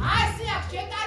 哎，是啊，全干。